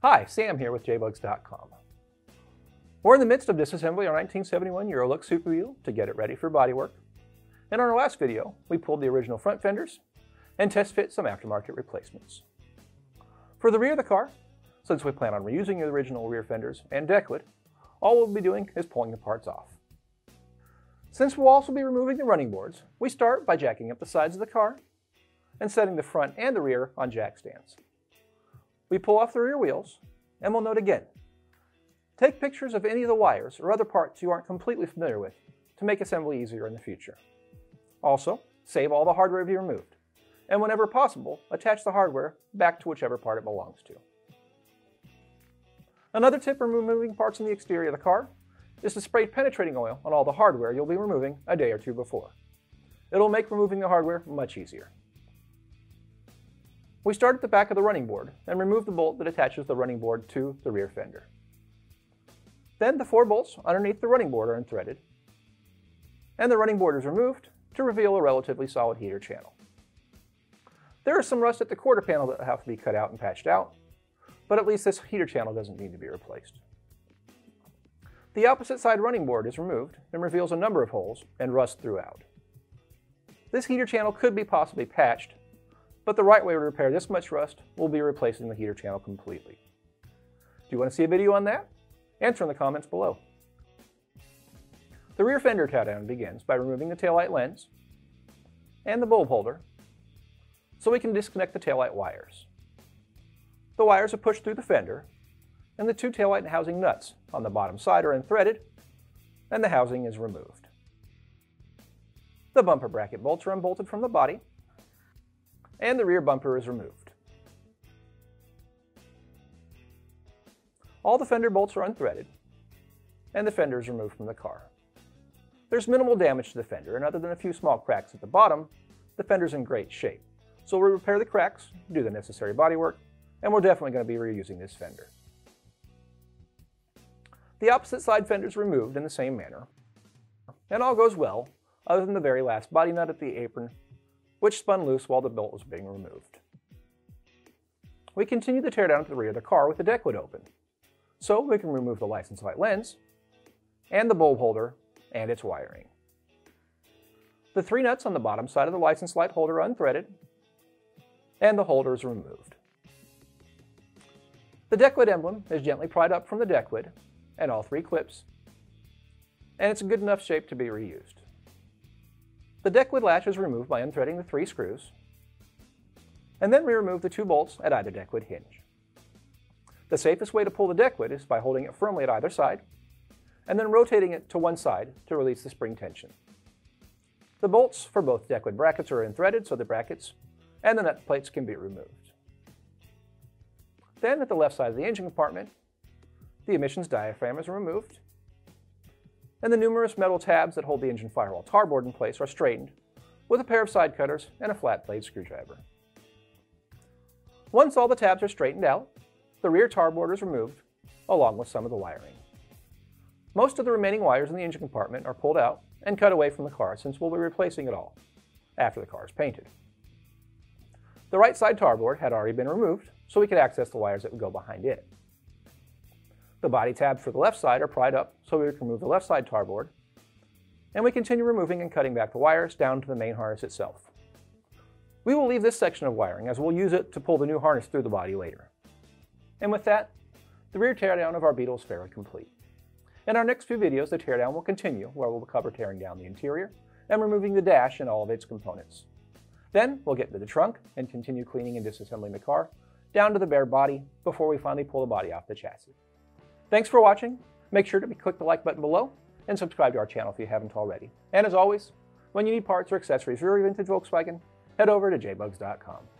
Hi, Sam here with jbugs.com. We're in the midst of disassembling our 1971 Eurolux Super Beetle to get it ready for bodywork. In our last video, we pulled the original front fenders and test fit some aftermarket replacements. For the rear of the car, since we plan on reusing the original rear fenders and deck lid, all we'll be doing is pulling the parts off. Since we'll also be removing the running boards, we start by jacking up the sides of the car and setting the front and the rear on jack stands. We pull off the rear wheels, and we'll note again, take pictures of any of the wires or other parts you aren't completely familiar with to make assembly easier in the future. Also, save all the hardware you removed, and whenever possible, attach the hardware back to whichever part it belongs to. Another tip for removing parts in the exterior of the car is to spray penetrating oil on all the hardware you'll be removing a day or two before. It'll make removing the hardware much easier. We start at the back of the running board and remove the bolt that attaches the running board to the rear fender. Then the four bolts underneath the running board are unthreaded, and the running board is removed to reveal a relatively solid heater channel. There is some rust at the quarter panel that will have to be cut out and patched out, but at least this heater channel doesn't need to be replaced. The opposite side running board is removed and reveals a number of holes and rust throughout. This heater channel could be possibly patched but the right way to repair this much rust will be replacing the heater channel completely. Do you want to see a video on that? Answer in the comments below. The rear fender teardown begins by removing the taillight lens and the bulb holder so we can disconnect the taillight wires. The wires are pushed through the fender and the two taillight housing nuts on the bottom side are unthreaded and the housing is removed. The bumper bracket bolts are unbolted from the body and the rear bumper is removed. All the fender bolts are unthreaded, and the fender is removed from the car. There's minimal damage to the fender, and other than a few small cracks at the bottom, the fender's in great shape. So we'll repair the cracks, do the necessary bodywork, and we're definitely going to be reusing this fender. The opposite side fender is removed in the same manner, and all goes well, other than the very last body nut at the apron which spun loose while the bolt was being removed. We continue the teardown to the rear of the car with the deck lid open, so we can remove the license plate lens, and the bulb holder, and its wiring. The three nuts on the bottom side of the license light holder are unthreaded, and the holder is removed. The deck lid emblem is gently pried up from the deck lid, and all three clips, and it's in good enough shape to be reused. The deck lid latch is removed by unthreading the three screws, and then we remove the two bolts at either deck lid hinge. The safest way to pull the deck lid is by holding it firmly at either side, and then rotating it to one side to release the spring tension. The bolts for both deck lid brackets are unthreaded so the brackets and the nut plates can be removed. Then at the left side of the engine compartment, the emissions diaphragm is removed and the numerous metal tabs that hold the engine firewall tarboard in place are straightened with a pair of side cutters and a flat blade screwdriver. Once all the tabs are straightened out, the rear tarboard is removed along with some of the wiring. Most of the remaining wires in the engine compartment are pulled out and cut away from the car since we'll be replacing it all after the car is painted. The right side tarboard had already been removed so we could access the wires that would go behind it. The body tabs for the left side are pried up so we can remove the left side tarboard. And we continue removing and cutting back the wires down to the main harness itself. We will leave this section of wiring as we'll use it to pull the new harness through the body later. And with that, the rear teardown of our Beetle is fairly complete. In our next few videos, the teardown will continue, where we'll cover tearing down the interior and removing the dash and all of its components. Then we'll get into the trunk and continue cleaning and disassembling the car down to the bare body before we finally pull the body off the chassis. Thanks for watching. Make sure to click the like button below and subscribe to our channel if you haven't already. And as always, when you need parts or accessories for your vintage Volkswagen, head over to jbugs.com.